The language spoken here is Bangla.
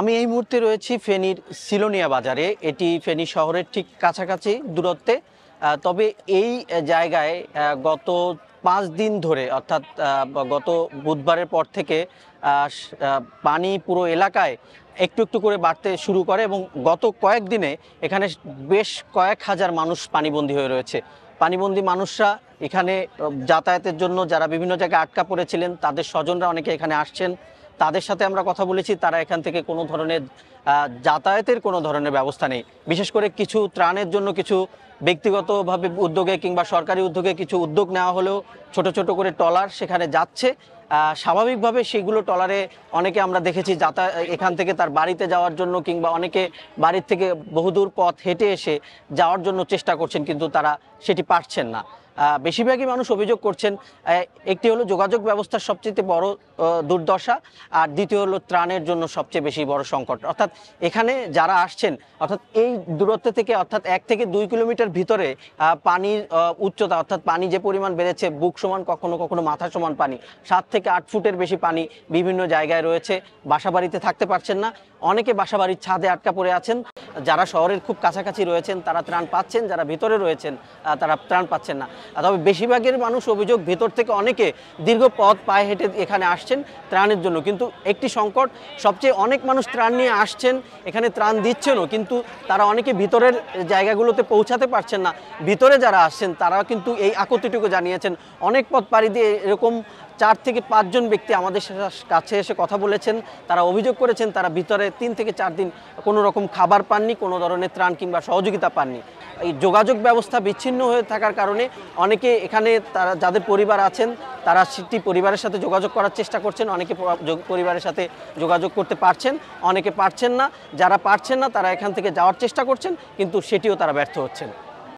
আমি এই মুহূর্তে রয়েছি ফেনীর সিলোনিয়া বাজারে। এটি ফেনী শহরের ঠিক কাছাকাছি দূরত্বে। তবে এই জায়গায় গত পাঁচ দিন ধরে, অর্থাৎ গত বুধবারের পর থেকে পানি পুরো এলাকায় একটু একটু করে বাড়তে শুরু করে এবং গত কয়েকদিনে এখানে বেশ কয়েক হাজার মানুষ পানিবন্দী হয়ে রয়েছে। পানিবন্দী মানুষরা এখানে যাতায়াতের জন্য যারা বিভিন্ন জায়গায় আটকা পড়েছিলেন, তাদের স্বজনরা অনেকে এখানে আসছেন। তাদের সাথে আমরা কথা বলেছি, তারা এখান থেকে কোনো ধরনের যাতায়াতের কোনো ধরনের ব্যবস্থা নেই। বিশেষ করে কিছু ত্রাণের জন্য কিছু ব্যক্তিগতভাবে উদ্যোগে কিংবা সরকারি উদ্যোগে কিছু উদ্যোগ নেওয়া হলেও ছোট ছোট করে ট্রলার সেখানে যাচ্ছে। স্বাভাবিকভাবে সেগুলো ট্রলারে অনেকে আমরা দেখেছি যাতায়াত এখান থেকে তার বাড়িতে যাওয়ার জন্য কিংবা অনেকে বাড়ির থেকে বহুদূর পথ হেঁটে এসে যাওয়ার জন্য চেষ্টা করছেন, কিন্তু তারা সেটি পারছেন না। বেশিরভাগই মানুষ অভিযোগ করছেন একটি হলো যোগাযোগ ব্যবস্থার সবচেয়ে বড় দুর্দশা, আর দ্বিতীয় হলো ত্রাণের জন্য সবচেয়ে বেশি বড় সংকট। অর্থাৎ এখানে যারা আসছেন, অর্থাৎ এই দূরত্ব থেকে, অর্থাৎ এক থেকে দুই কিলোমিটার ভিতরে পানির উচ্চতা, অর্থাৎ পানি যে পরিমাণ বেড়েছে, বুক সমান, কখনো কখনো মাথা সমান পানি, সাত থেকে আট ফুটের বেশি পানি বিভিন্ন জায়গায় রয়েছে, বাসাবাড়িতে থাকতে পারছেন না, অনেকে বাসাবাড়ির ছাদে আটকা পড়ে আছেন। যারা শহরের খুব কাছাকাছি রয়েছেন, তারা ত্রাণ পাচ্ছেন, যারা ভিতরে রয়েছেন তারা ত্রাণ পাচ্ছেন না। তবে বেশিরভাগের মানুষ অভিযোগ ভেতর থেকে অনেকে দীর্ঘ পথ পায়ে হেঁটে এখানে আসছেন ত্রাণের জন্য। কিন্তু একটি সংকট, সবচেয়ে অনেক মানুষ ত্রাণ নিয়ে আসছেন, এখানে ত্রাণ দিচ্ছেনও, কিন্তু তারা অনেকে ভিতরের জায়গাগুলোতে পৌঁছাতে পারছেন না। ভিতরে যারা আসছেন তারা কিন্তু এই আকতিটুকু জানিয়েছেন। অনেক পথ পাড়ি দিয়ে এরকম চার থেকে পাঁচজন ব্যক্তি আমাদের কাছে এসে কথা বলেছেন, তারা অভিযোগ করেছেন, তারা ভিতরে তিন থেকে চার দিন কোনো রকম খাবার পাননি, কোনো ধরনের ত্রাণ কিংবা সহযোগিতা পাননি। এই যোগাযোগ ব্যবস্থা বিচ্ছিন্ন হয়ে থাকার কারণে অনেকে এখানে তারা, যাদের পরিবার আছেন, তারা সেটি পরিবারের সাথে যোগাযোগ করার চেষ্টা করছেন, অনেকে পরিবারের সাথে যোগাযোগ করতে পারছেন, অনেকে পারছেন না। যারা পারছেন না, তারা এখান থেকে যাওয়ার চেষ্টা করছেন, কিন্তু সেটিও তারা ব্যর্থ হচ্ছেন।